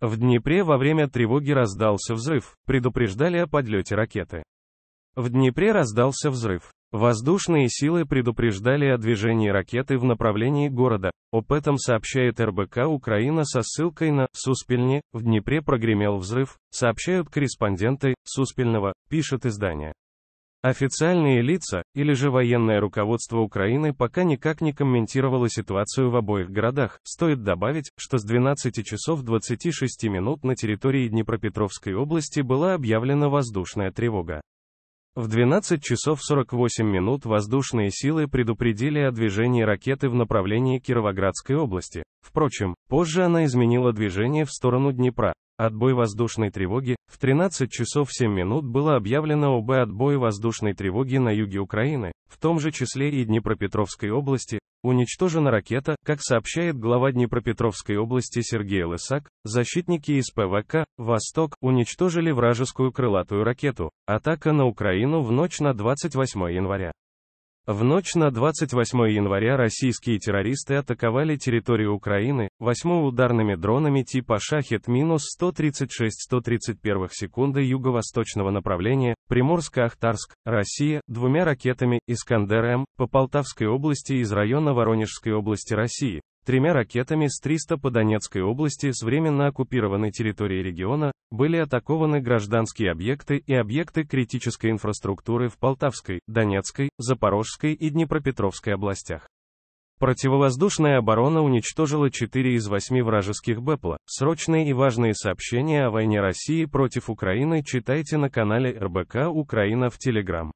В Днепре во время тревоги раздался взрыв, предупреждали о подлете ракеты. В Днепре раздался взрыв. Воздушные силы предупреждали о движении ракеты в направлении города. Об этом сообщает РБК Украина со ссылкой на «Суспельне». В Днепре прогремел взрыв, сообщают корреспонденты «Суспельного», пишет издание. Официальные лица, или же военное руководство Украины пока никак не комментировало ситуацию в обоих городах. Стоит добавить, что с 12 часов 26 минут на территории Днепропетровской области была объявлена воздушная тревога. В 12 часов 48 минут воздушные силы предупредили о движении ракеты в направлении Кировоградской области. Впрочем, позже она изменила движение в сторону Днепра. Отбой воздушной тревоги. В 13 часов 7 минут было объявлено об отбое воздушной тревоги на юге Украины, в том же числе и Днепропетровской области. Уничтожена ракета, как сообщает глава Днепропетровской области Сергей Лысак, защитники из ПВК «Восток» уничтожили вражескую крылатую ракету. Атака на Украину в ночь на 28 января. В ночь на 28 января российские террористы атаковали территорию Украины, 8 ударными дронами типа «Шахет-136-131 секунды юго-восточного направления, Приморско-Ахтарск, Россия, двумя ракетами «Искандер-М» по Полтавской области из района Воронежской области России, тремя ракетами С-300 по Донецкой области с временно оккупированной территории региона, были атакованы гражданские объекты и объекты критической инфраструктуры в Полтавской, Донецкой, Запорожской и Днепропетровской областях. Противовоздушная оборона уничтожила 4 из 8 вражеских БЭПЛа. Срочные и важные сообщения о войне России против Украины читайте на канале РБК Украина в Телеграм.